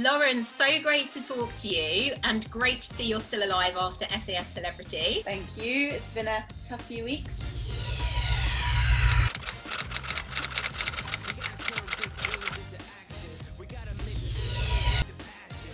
Lauren, so great to talk to you and great to see you're still alive after SAS Celebrity. Thank you. It's been a tough few weeks.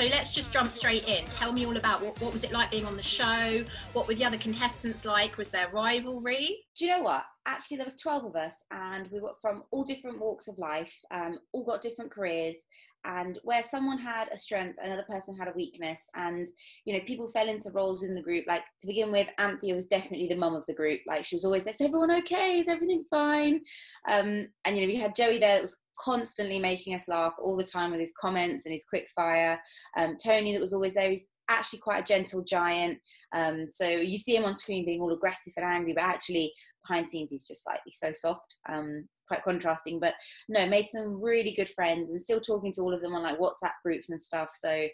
So let's just jump straight in. Tell me all about what, what was it like being on the show? What were the other contestants like? Was there rivalry? Do you know what? Actually, there was 12 of us and we were from all different walks of life, um, all got different careers and where someone had a strength another person had a weakness and you know people fell into roles in the group like to begin with anthea was definitely the mum of the group like she was always there is everyone okay is everything fine um, and you know we had joey there that was constantly making us laugh all the time with his comments and his quick fire. Um, tony that was always there he's actually quite a gentle giant. Um, so you see him on screen being all aggressive and angry but actually behind scenes he's just like he's so soft. Um, it's quite contrasting but no made some really good friends and still talking to all of them on like whatsapp groups and stuff. So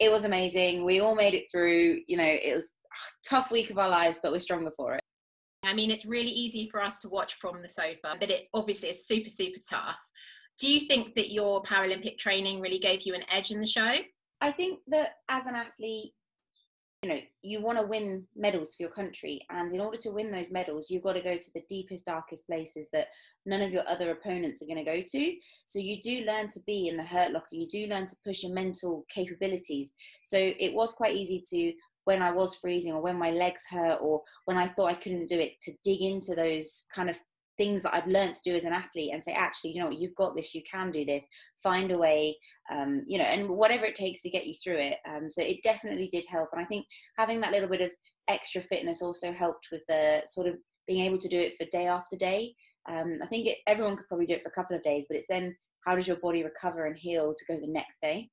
it was amazing. We all made it through you know it was a tough week of our lives but we're stronger for it. I mean, it's really easy for us to watch from the sofa, but it obviously is super, super tough. Do you think that your Paralympic training really gave you an edge in the show? I think that as an athlete, you know you want to win medals for your country and in order to win those medals you've got to go to the deepest darkest places that none of your other opponents are going to go to so you do learn to be in the hurt locker you do learn to push your mental capabilities so it was quite easy to when i was freezing or when my legs hurt or when i thought i couldn't do it to dig into those kind of things that I'd learned to do as an athlete and say, actually, you know what, you've got this, you can do this, find a way, um, you know, and whatever it takes to get you through it. Um, so it definitely did help. And I think having that little bit of extra fitness also helped with the sort of being able to do it for day after day. Um, I think it, everyone could probably do it for a couple of days, but it's then how does your body recover and heal to go the next day?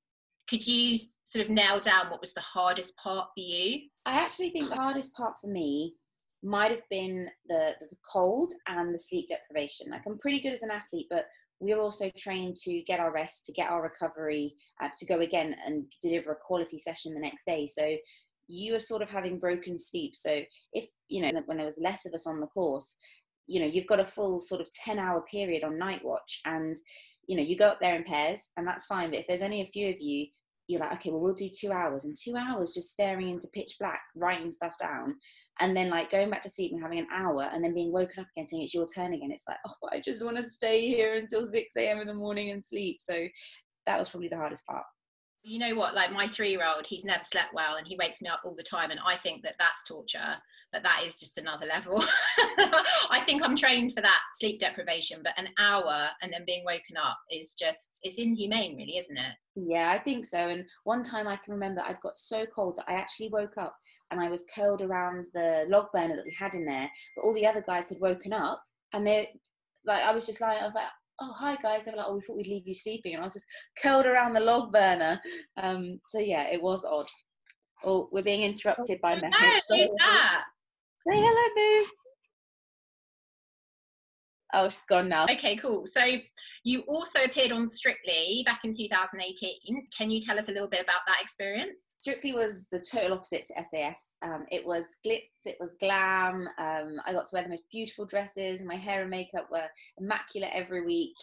Could you sort of nail down what was the hardest part for you? I actually think the hardest part for me might have been the, the cold and the sleep deprivation. Like I'm pretty good as an athlete, but we're also trained to get our rest, to get our recovery, uh, to go again and deliver a quality session the next day. So you are sort of having broken sleep. So if, you know, when there was less of us on the course, you know, you've got a full sort of 10 hour period on night watch and, you know, you go up there in pairs and that's fine. But if there's only a few of you, you're like, okay, well, we'll do two hours and two hours just staring into pitch black, writing stuff down and then like going back to sleep and having an hour and then being woken up again saying it's your turn again. It's like oh i just want to stay here until 6 a.m in the morning and sleep. So that was probably the hardest part. You know what? Like my three year old he's never slept well and he wakes me up all the time and i think that that's torture but that is just another level i think i'm trained for that sleep deprivation but an hour and then being woken up is just it's inhumane really isn't it yeah i think so and one time i can remember i'd got so cold that i actually woke up and I was curled around the log burner that we had in there. But all the other guys had woken up and they like I was just lying, I was like, Oh hi guys, they were like, Oh, we thought we'd leave you sleeping and I was just curled around the log burner. Um so yeah, it was odd. Oh, we're being interrupted by Mehmet. Who's that? Say hello, boo. Oh, she's gone now. Okay, cool. So you also appeared on Strictly back in 2018. Can you tell us a little bit about that experience? Strictly was the total opposite to SAS. Um, it was glitz, it was glam. Um, I got to wear the most beautiful dresses. My hair and makeup were immaculate every week.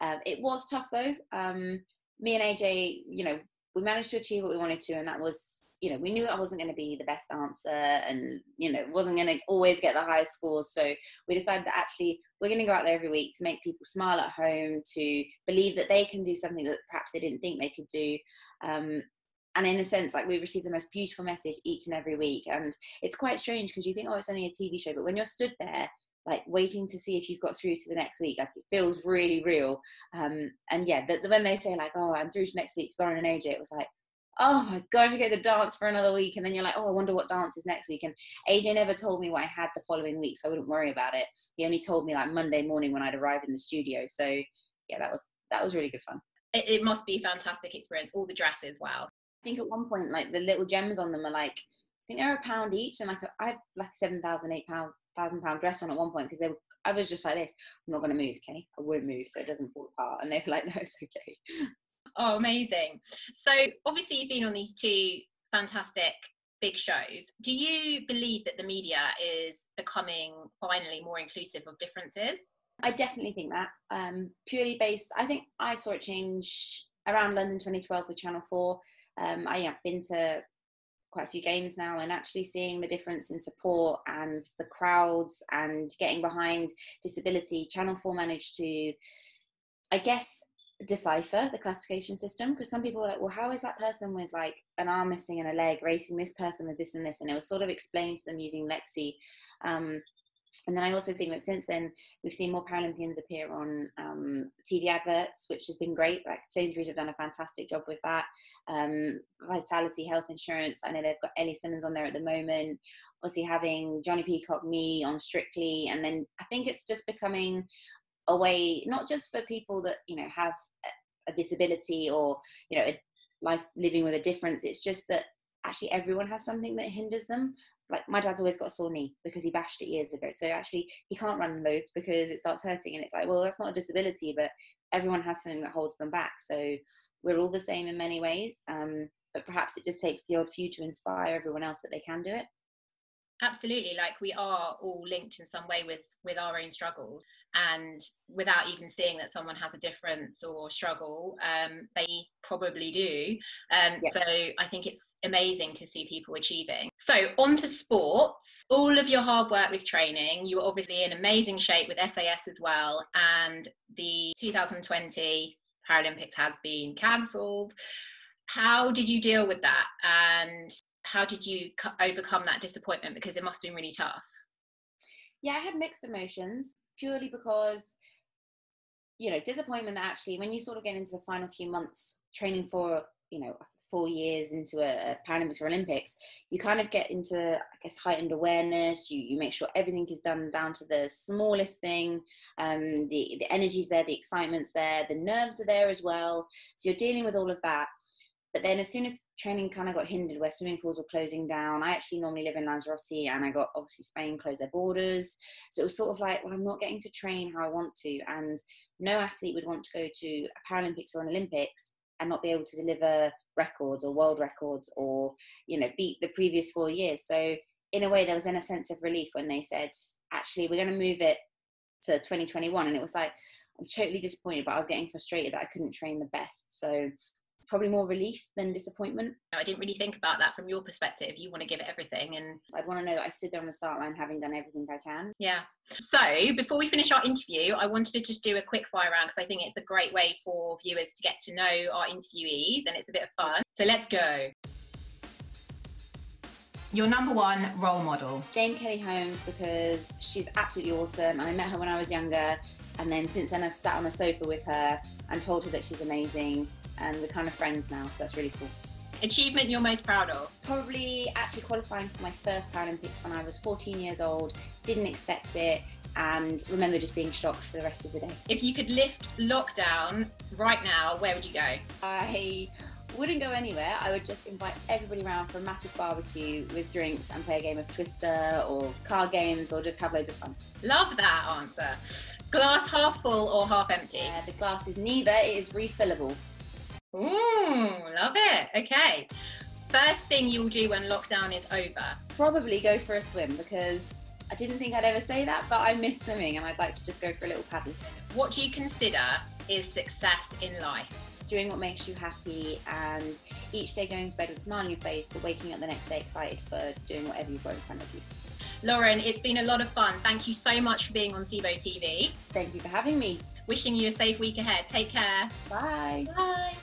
Um, it was tough though. Um, me and AJ, you know, we managed to achieve what we wanted to, and that was you know, we knew I wasn't going to be the best dancer and, you know, wasn't going to always get the highest scores. So we decided that actually we're going to go out there every week to make people smile at home, to believe that they can do something that perhaps they didn't think they could do. Um, and in a sense, like we receive the most beautiful message each and every week. And it's quite strange because you think, oh, it's only a TV show. But when you're stood there, like waiting to see if you've got through to the next week, like it feels really real. Um, and yeah, the, when they say like, oh, I'm through to next week, Lauren and AJ, it was like, oh my god, you get to dance for another week, and then you're like, oh, I wonder what dance is next week. And AJ never told me what I had the following week, so I wouldn't worry about it. He only told me like Monday morning when I'd arrive in the studio. So yeah, that was that was really good fun. It, it must be a fantastic experience. All the dresses, wow. I think at one point, like the little gems on them are like, think they're a pound each, and like I had like seven thousand, eight pound, thousand pound dress on at one point because they were. I was just like this. I'm not going to move, okay? I won't move so it doesn't fall apart. And they were like, no, it's okay. Oh, amazing. So, obviously, you've been on these two fantastic big shows. Do you believe that the media is becoming finally more inclusive of differences? I definitely think that. Um, purely based, I think I saw it change around London 2012 with Channel 4. Um, I, have been to quite a few games now and actually seeing the difference in support and the crowds and getting behind disability. Channel 4 managed to, I guess, decipher the classification system because some people are like, well, how is that person with like an arm missing and a leg racing this person with this and this? And it was sort of explained to them using Lexi. Um, and then I also think that since then we've seen more Paralympians appear on um, TV adverts, which has been great. Like Sainsbury's have done a fantastic job with that. Um, Vitality Health Insurance, I know they've got Ellie Simmonds on there at the moment. Obviously, having Jonnie Peacock, me on Strictly, and then I think it's just becoming a way not just for people that you know have a disability or you know a life living with a difference. It's just that actually everyone has something that hinders them like my dad's always got a sore knee because he bashed it years ago. So actually he can't run loads because it starts hurting and it's like, well, that's not a disability, but everyone has something that holds them back. So we're all the same in many ways. Um, but perhaps it just takes the odd few to inspire everyone else that they can do it absolutely like we are all linked in some way with with our own struggles and without even seeing that someone has a difference or struggle um, they probably do. Um, yeah. so i think it's amazing to see people achieving. So on to sports. All of your hard work with training you were obviously in amazing shape with sas as well and the 2020 paralympics has been cancelled. How did you deal with that? And how did you overcome that disappointment because it must have been really tough yeah i had mixed emotions purely because you know disappointment actually when you sort of get into the final few months training for you know four years into a, a Paralympics or Olympics, you kind of get into, I guess, heightened awareness. You you make sure everything is done down to the smallest thing. Um, the the energy's there, the excitement's there, the nerves are there as well. So you're dealing with all of that. But then as soon as training kind of got hindered where swimming pools were closing down, I actually normally live in Lanzarote and I got obviously Spain closed their borders. So it was sort of like, well, I'm not getting to train how I want to. And no athlete would want to go to a Paralympics or an Olympics and not be able to deliver records or world records or, you know, beat the previous four years. So in a way, there was then a sense of relief when they said, actually, we're going to move it to 2021. And it was like, I'm totally disappointed, but I was getting frustrated that I couldn't train the best. So probably more relief than disappointment. I didn't really think about that from your perspective. You want to give it everything, and I'd want to know that I stood there on the start line having done everything I can. Yeah. So before we finish our interview, I wanted to just do a quick fire round because I think it's a great way for viewers to get to know our interviewees, and it's a bit of fun. So let's go. Your number one role model? Dame Kelly Holmes because she's absolutely awesome. I met her when I was younger, and then since then I've sat on a sofa with her and told her that she's amazing and we're kind of friends now, so that's really cool. Achievement you're most proud of? Probably actually qualifying for my first Paralympics when I was 14 years old, didn't expect it, and remember just being shocked for the rest of the day. If you could lift lockdown right now, where would you go? I wouldn't go anywhere. I would just invite everybody around for a massive barbecue with drinks and play a game of Twister or card games or just have loads of fun. Love that answer. Glass half full or half empty? Uh, the glass is neither, it is refillable. Ooh, love it. Okay. First thing you'll do when lockdown is over? Probably go for a swim because I didn't think I'd ever say that, but I miss swimming and I'd like to just go for a little paddle. What do you consider is success in life? Doing what makes you happy and each day going to bed with a smile on your face, but waking up the next day excited for doing whatever you've got in front of you. Lauren, it's been a lot of fun. Thank you so much for being on Ceebo TV. Thank you for having me. Wishing you a safe week ahead. Take care. Bye. Bye.